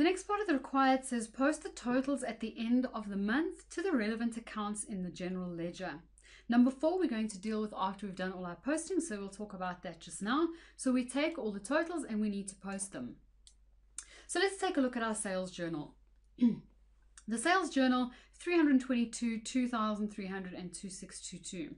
The next part of the required says post the totals at the end of the month to the relevant accounts in the general ledger. Number four, we're going to deal with after we've done all our posting, so we'll talk about that just now. So we take all the totals and we need to post them. So let's take a look at our sales journal. the sales journal 322 2300 and 2622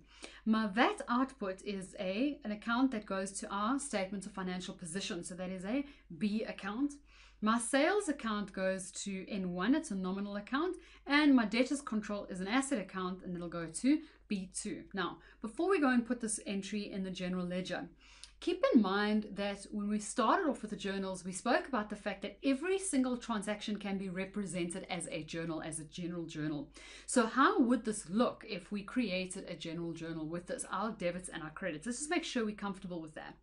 my vat output is a an account that goes to our statement of financial position so that is a b account my sales account goes to N1, it's a nominal account, and my debtors control is an asset account and it'll go to B2. Now, before we go and put this entry in the general ledger, keep in mind that when we started off with the journals, we spoke about the fact that every single transaction can be represented as a journal, as a general journal. So, how would this look if we created a general journal with this, our debits and our credits? Let's just make sure we're comfortable with that.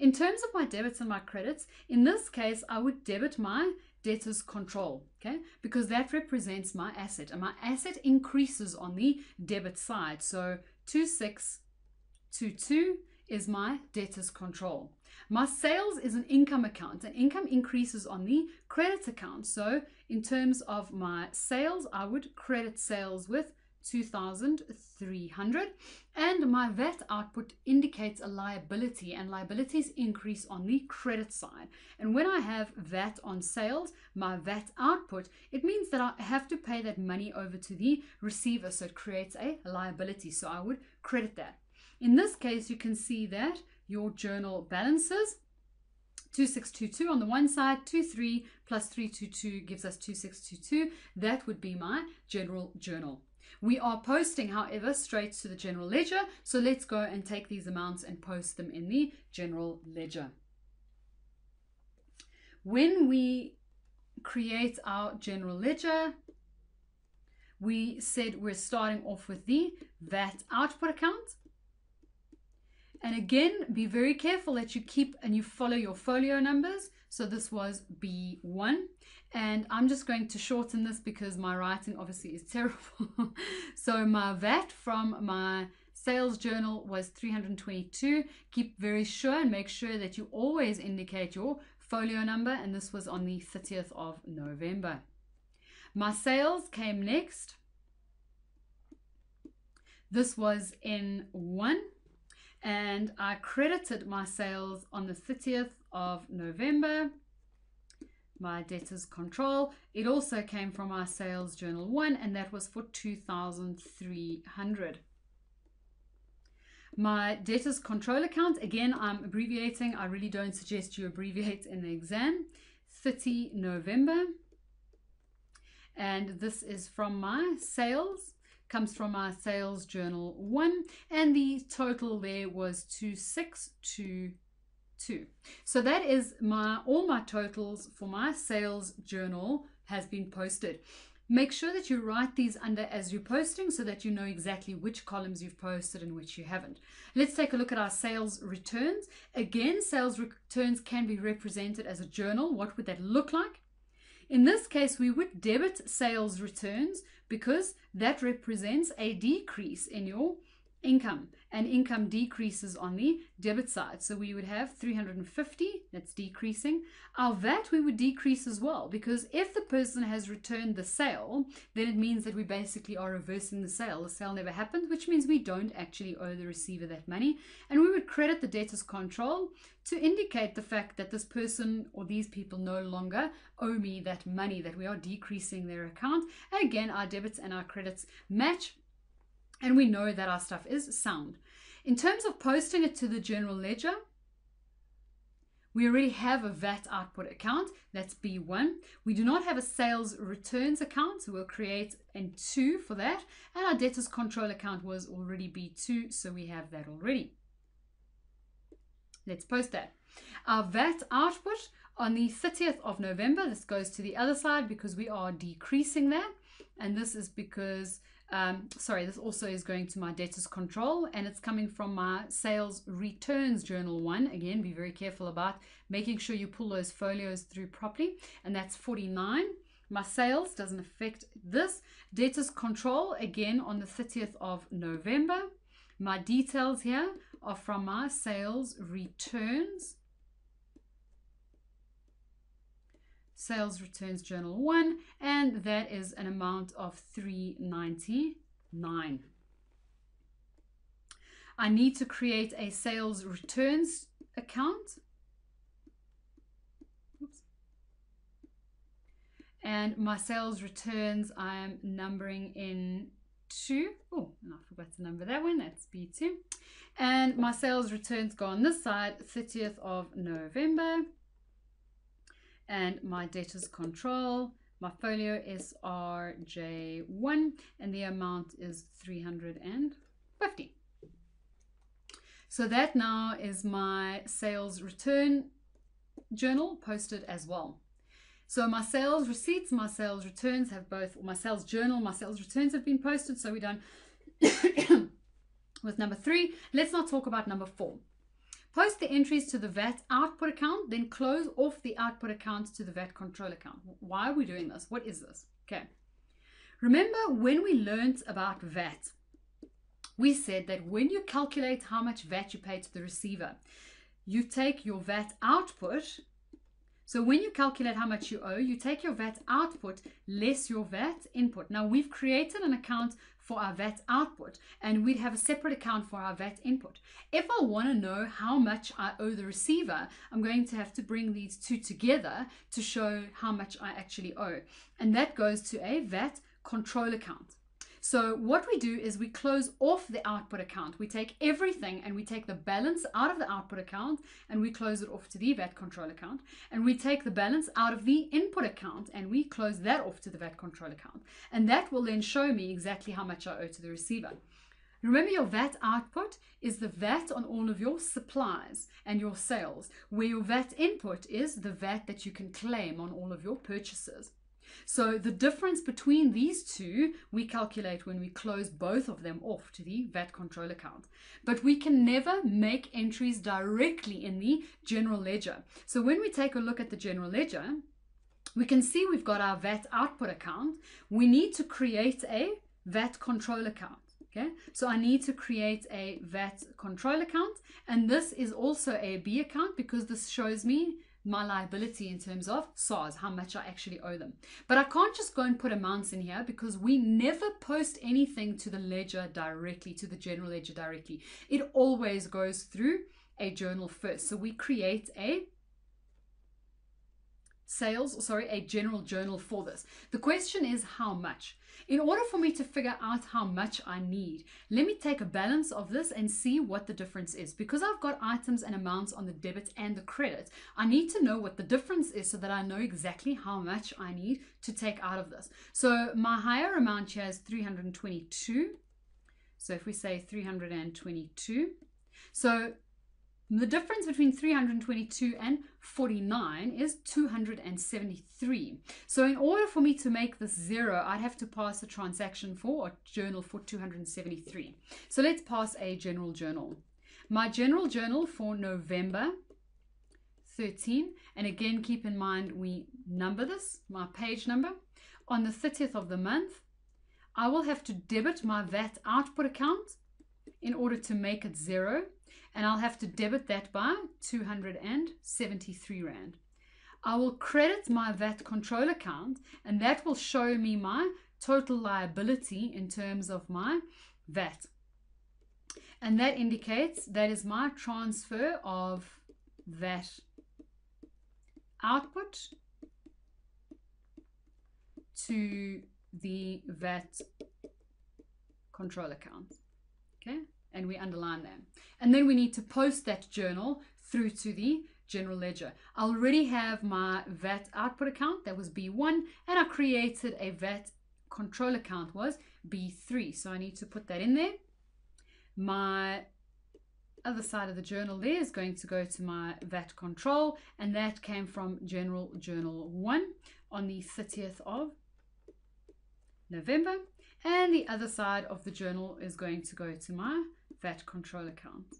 In terms of my debits and my credits, in this case, I would debit my debtors control, okay? Because that represents my asset and my asset increases on the debit side. So 2622 is my debtors control. My sales is an income account and income increases on the credit account. So in terms of my sales, I would credit sales with 2300 and my VAT output indicates a liability and liabilities increase on the credit side and when I have VAT on sales my VAT output it means that I have to pay that money over to the receiver so it creates a liability so I would credit that in this case you can see that your journal balances 2622 on the one side, 23 plus 322 gives us 2622. That would be my general journal. We are posting, however, straight to the general ledger. So let's go and take these amounts and post them in the general ledger. When we create our general ledger, we said we're starting off with the VAT output account. And again, be very careful that you keep and you follow your folio numbers. So this was B1. And I'm just going to shorten this because my writing obviously is terrible. so my VAT from my sales journal was 322. Keep very sure and make sure that you always indicate your folio number. And this was on the 30th of November. My sales came next. This was N1 and I credited my sales on the 30th of November my debtors control. It also came from our sales journal one, and that was for 2,300. My debtors control account, again, I'm abbreviating. I really don't suggest you abbreviate in the exam. 30 November. And this is from my sales, comes from our sales journal one, and the total there was 2622. So that is my all my totals for my sales journal has been posted. Make sure that you write these under as you're posting so that you know exactly which columns you've posted and which you haven't. Let's take a look at our sales returns. Again, sales returns can be represented as a journal. What would that look like? In this case, we would debit sales returns because that represents a decrease in your income and income decreases on the debit side. So we would have 350, that's decreasing. Our VAT we would decrease as well because if the person has returned the sale, then it means that we basically are reversing the sale. The sale never happened, which means we don't actually owe the receiver that money. And we would credit the debtor's control to indicate the fact that this person or these people no longer owe me that money, that we are decreasing their account. And again, our debits and our credits match and we know that our stuff is sound. In terms of posting it to the general ledger, we already have a VAT output account, that's B1. We do not have a sales returns account, so we'll create an 2 for that. And our debtors control account was already B2, so we have that already. Let's post that. Our VAT output on the 30th of November, this goes to the other side because we are decreasing that. And this is because um, sorry, this also is going to my debtors control and it's coming from my sales returns journal one. Again, be very careful about making sure you pull those folios through properly. And that's 49. My sales doesn't affect this. Debtors control again on the 30th of November. My details here are from my sales returns. Sales returns journal 1 and that is an amount of 399 I need to create a sales returns account Oops. and my sales returns I'm numbering in two. Oh, and I forgot to number that one. That's B2. And my sales returns go on this side, 30th of November. And my debtors control, my folio SRJ1, and the amount is 350. So that now is my sales return journal posted as well. So my sales receipts, my sales returns have both, my sales journal, my sales returns have been posted. So we're done with number three. Let's now talk about number four. Post the entries to the VAT output account, then close off the output account to the VAT control account. Why are we doing this? What is this? Okay. Remember when we learned about VAT, we said that when you calculate how much VAT you pay to the receiver, you take your VAT output so when you calculate how much you owe, you take your VAT output less your VAT input. Now we've created an account for our VAT output and we'd have a separate account for our VAT input. If I want to know how much I owe the receiver, I'm going to have to bring these two together to show how much I actually owe. And that goes to a VAT control account. So what we do is we close off the output account. We take everything and we take the balance out of the output account and we close it off to the VAT control account. And we take the balance out of the input account and we close that off to the VAT control account. And that will then show me exactly how much I owe to the receiver. Remember, your VAT output is the VAT on all of your supplies and your sales, where your VAT input is the VAT that you can claim on all of your purchases. So the difference between these two, we calculate when we close both of them off to the VAT control account. But we can never make entries directly in the general ledger. So when we take a look at the general ledger, we can see we've got our VAT output account. We need to create a VAT control account. Okay, so I need to create a VAT control account, and this is also a B account because this shows me my liability in terms of SARS, how much I actually owe them. But I can't just go and put amounts in here because we never post anything to the ledger directly, to the general ledger directly. It always goes through a journal first. So we create a sales, sorry, a general journal for this. The question is how much? In order for me to figure out how much I need, let me take a balance of this and see what the difference is. Because I've got items and amounts on the debit and the credit, I need to know what the difference is so that I know exactly how much I need to take out of this. So my higher amount here is 322. So if we say 322, so the difference between 322 and 49 is 273. So in order for me to make this zero, I'd have to pass a transaction for a journal for 273. So let's pass a general journal. My general journal for November 13, and again keep in mind we number this, my page number. On the 30th of the month, I will have to debit my VAT output account in order to make it zero and I'll have to debit that by 273 Rand. I will credit my VAT control account and that will show me my total liability in terms of my VAT. And that indicates that is my transfer of VAT output to the VAT control account. Okay and we underline them. And then we need to post that journal through to the general ledger. I already have my VAT output account, that was B1, and I created a VAT control account was B3. So I need to put that in there. My other side of the journal there is going to go to my VAT control, and that came from General Journal 1 on the 30th of November. And the other side of the journal is going to go to my VAT control account.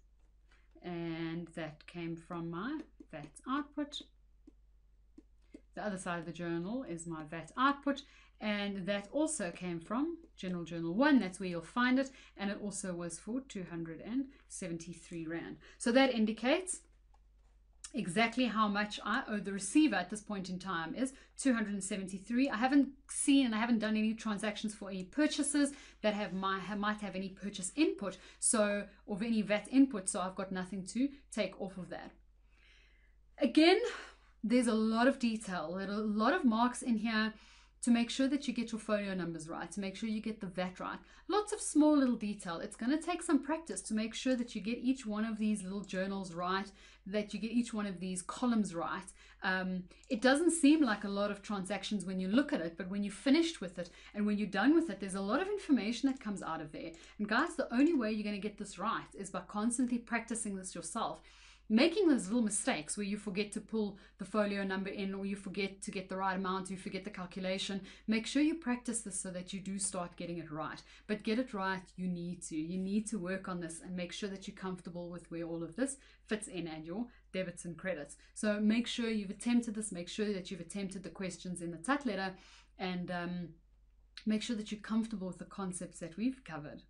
And that came from my VAT output. The other side of the journal is my VAT output, and that also came from General Journal 1. That's where you'll find it, and it also was for 273 Rand. So that indicates exactly how much I owe the receiver at this point in time is 273. I haven't seen and I haven't done any transactions for any purchases that have my might have any purchase input, so or any VAT input, so I've got nothing to take off of that. Again, there's a lot of detail, a lot of marks in here to make sure that you get your folio numbers right, to make sure you get the VAT right. Lots of small little detail. It's going to take some practice to make sure that you get each one of these little journals right, that you get each one of these columns right. Um, it doesn't seem like a lot of transactions when you look at it, but when you're finished with it and when you're done with it, there's a lot of information that comes out of there. And guys, the only way you're going to get this right is by constantly practicing this yourself making those little mistakes where you forget to pull the folio number in or you forget to get the right amount, you forget the calculation, make sure you practice this so that you do start getting it right. But get it right, you need to. You need to work on this and make sure that you're comfortable with where all of this fits in and your debits and credits. So make sure you've attempted this, make sure that you've attempted the questions in the TUT letter and um, make sure that you're comfortable with the concepts that we've covered.